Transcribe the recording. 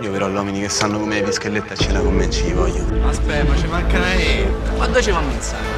Io però gli uomini che sanno come pischelletta a cena con me ci voglio. Aspetta, ma ci manca una E. Quando ci va a mezzare?